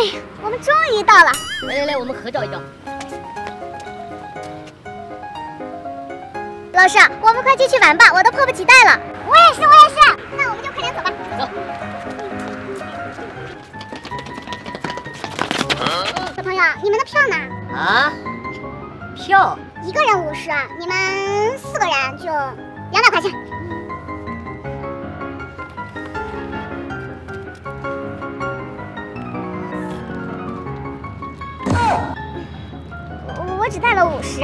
哎，我们终于到了！来来来，我们合照一张。老师，我们快进去玩吧，我都迫不及待了。我也是，我也是。那我们就快点走吧。走。小朋友，你们的票呢？啊？票？一个人五十，你们四个人就两百块钱。只带了五十，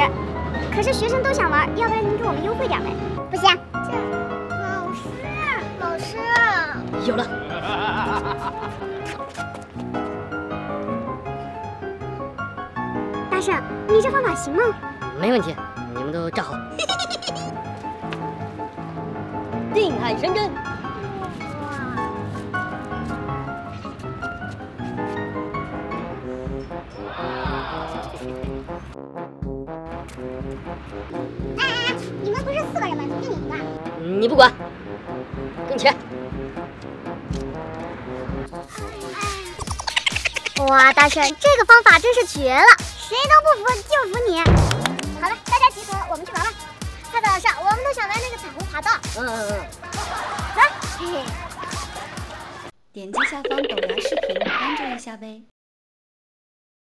可是学生都想玩，要不然您给我们优惠点呗？不行，这老师，老师，有了。大圣，你这方法行吗？没问题，你们都站好。定海神针。哎哎哎，你们不是四个人吗？怎么就你一个？你不管，跟前。哇，大圣，这个方法真是绝了，谁都不服就服你。好了，大家集合，我们去玩吧。菜菜老师，我们都想玩那个彩虹滑道。嗯嗯嗯。走，嘿嘿。点击下方抖芽视频关注一下呗。